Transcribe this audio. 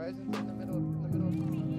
horizon in the middle in the middle